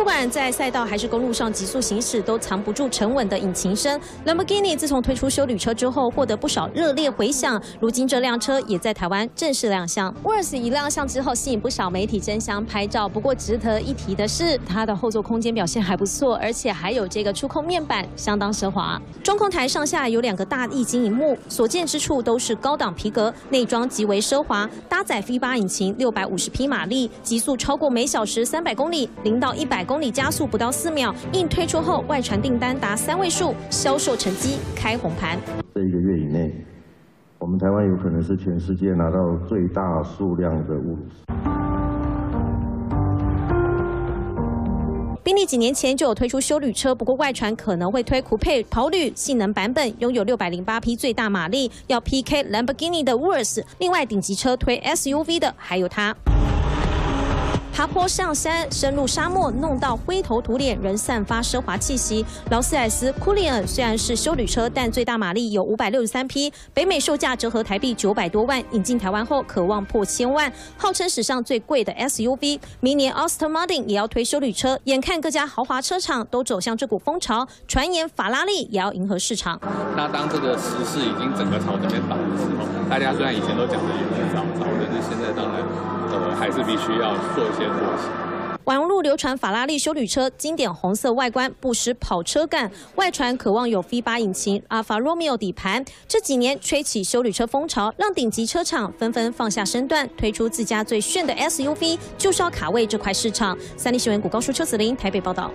不管在赛道还是公路上急速行驶，都藏不住沉稳的引擎声。Lamborghini 自从推出修旅车之后，获得不少热烈回响。如今这辆车也在台湾正式亮相。w o r s 一亮相之后，吸引不少媒体争相拍照。不过值得一提的是，它的后座空间表现还不错，而且还有这个触控面板，相当奢华。中控台上下有两个大液晶荧幕，所见之处都是高档皮革，内装极为奢华。搭载 V8 引擎，六百五十匹马力，极速超过每小时三百公里，零到一百公里加速不到四秒。硬推出后，外传订单达三位数，销售成绩开红盘。这一个月以内，我们台湾有可能是全世界拿到最大数量的物。宾利几年前就有推出修旅车，不过外传可能会推酷配跑旅性能版本，拥有六百零八匹最大马力，要 PK Lamborghini 的 Urus。另外顶级车推 SUV 的还有它。爬坡上山，深入沙漠，弄到灰头土脸，仍散发奢华气息。劳斯莱斯 c o o l i a n 虽然是修旅车，但最大马力有五百六十三匹，北美售价折合台币九百多万，引进台湾后渴望破千万，号称史上最贵的 SUV。明年 Aston Martin 也要推修旅车，眼看各家豪华车厂都走向这股风潮，传言法拉利也要迎合市场。那当这个时势已经整个朝这边倒的时候，大家虽然以前都讲的也是早早，但是现在当然。还是必须要做一些妥协。网路流传法拉利修旅车经典红色外观，不失跑车感。外传渴望有 V8 引擎、阿法罗密欧底盘。这几年吹起修旅车风潮，让顶级车厂纷纷放下身段，推出自家最炫的 SUV，就是要卡位这块市场。三立新闻股高书邱子林台北报道。